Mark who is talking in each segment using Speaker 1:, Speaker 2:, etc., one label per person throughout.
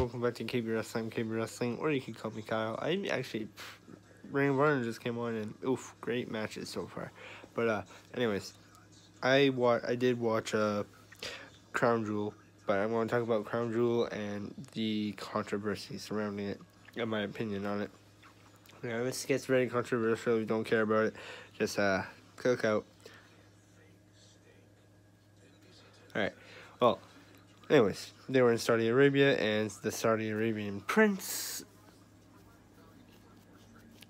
Speaker 1: welcome back to KB Wrestling, KB Wrestling, or you can call me Kyle. I actually, Ring of Honor just came on, and oof, great matches so far. But uh, anyways, I wa- I did watch uh, Crown Jewel, but I'm going to talk about Crown Jewel and the controversy surrounding it, and my opinion on it. Yeah, this gets very controversial. If you don't care about it, just uh, click out. All right. Well, anyways, they were in Saudi Arabia, and the Saudi Arabian prince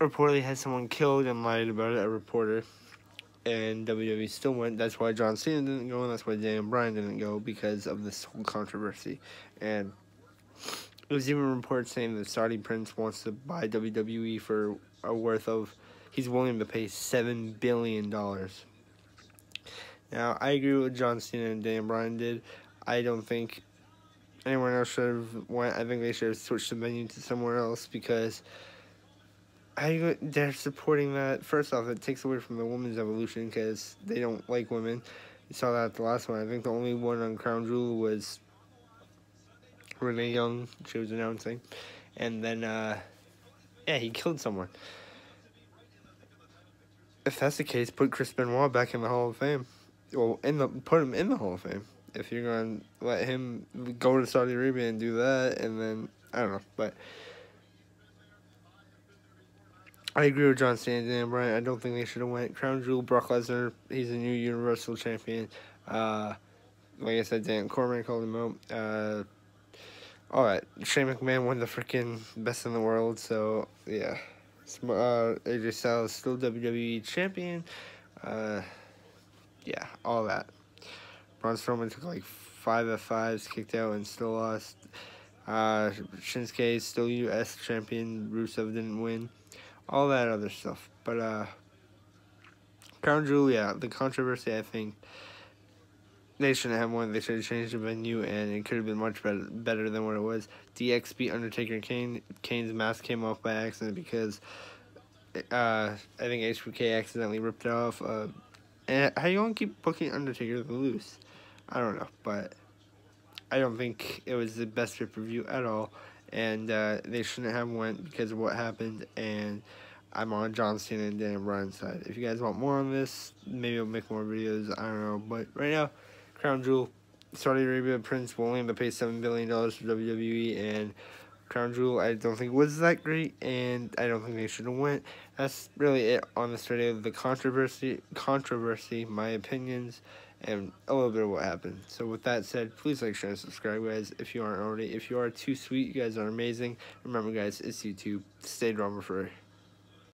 Speaker 1: reportedly had someone killed and lied about it, a reporter. And WWE still went. That's why John Cena didn't go, and that's why Daniel Bryan didn't go because of this whole controversy. And it was even reported saying the Saudi prince wants to buy WWE for a worth of. He's willing to pay seven billion dollars. Now I agree with John Cena and Dan Bryan did. I don't think anyone else should have went. I think they should have switched the venue to somewhere else because I they're supporting that. First off, it takes away from the women's evolution because they don't like women. You saw that the last one. I think the only one on Crown Jewel was Renee Young. She was announcing, and then uh, yeah, he killed someone. If that's the case, put Chris Benoit back in the Hall of Fame. Well, in the put him in the Hall of Fame. If you're gonna let him go to Saudi Arabia and do that, and then I don't know, but. I agree with John Cena and Dan Bryan. I don't think they should have went. Crown Jewel, Brock Lesnar, he's a new Universal Champion. Uh, like I said, Dan Cormier called him out. Uh, all right, Shane McMahon won the freaking best in the world. So yeah, uh, AJ Styles still WWE champion. Uh, yeah, all that. Braun Strowman took like five F5s, kicked out, and still lost. Uh, Shinsuke is still U.S. champion. Rusev didn't win all that other stuff. But uh, Crown Jewel, yeah, the controversy. I think they shouldn't have one. They should have changed the venue, and it could have been much better better than what it was. DX beat Undertaker Kane. Kane's mask came off by accident because uh, I think HBK accidentally ripped it off. Uh, how you gonna keep booking Undertaker to lose? I don't know, but I don't think it was the best pay per view at all and uh, they shouldn't have went because of what happened. And I'm on John Cena and Dan Bryan's side. If you guys want more on this, maybe I'll make more videos. I don't know, but right now, Crown Jewel, Saudi Arabia Prince willing to pay seven billion dollars for WWE and. Crown Jewel, I don't think was that great, and I don't think they should have went. That's really it on this of The controversy, controversy, my opinions, and a little bit of what happened. So with that said, please like, share, and subscribe, guys, if you aren't already. If you are too sweet, you guys are amazing. Remember, guys, it's YouTube. Stay drama free.